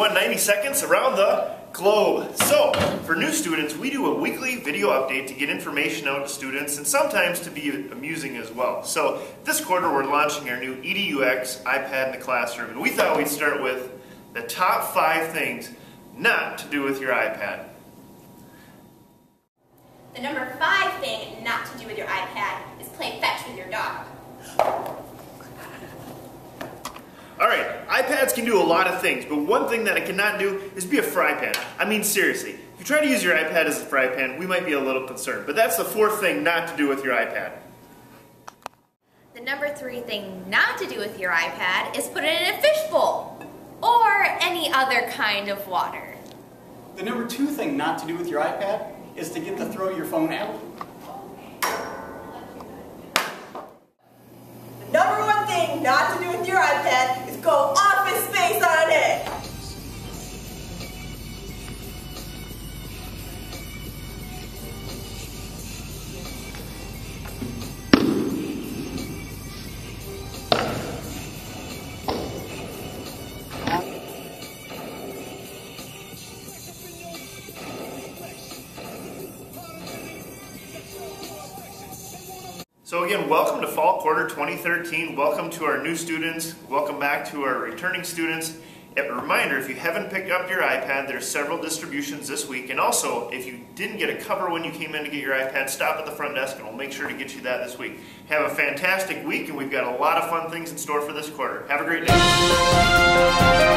to week 190 seconds around the globe. So, for new students, we do a weekly video update to get information out to students and sometimes to be amusing as well. So, this quarter we're launching our new EDUX iPad in the classroom, and we thought we'd start with the top five things not to do with your iPad. The number five thing not to do with your iPad is play fetch with your dog. Alright, can do a lot of things, but one thing that it cannot do is be a fry pan. I mean, seriously, if you try to use your iPad as a fry pan, we might be a little concerned. But that's the fourth thing not to do with your iPad. The number three thing not to do with your iPad is put it in a fishbowl or any other kind of water. The number two thing not to do with your iPad is to get to throw your phone out. The number one thing not to do So again, welcome to Fall Quarter 2013. Welcome to our new students. Welcome back to our returning students. A reminder, if you haven't picked up your iPad, there's several distributions this week. And also, if you didn't get a cover when you came in to get your iPad, stop at the front desk and we'll make sure to get you that this week. Have a fantastic week and we've got a lot of fun things in store for this quarter. Have a great day.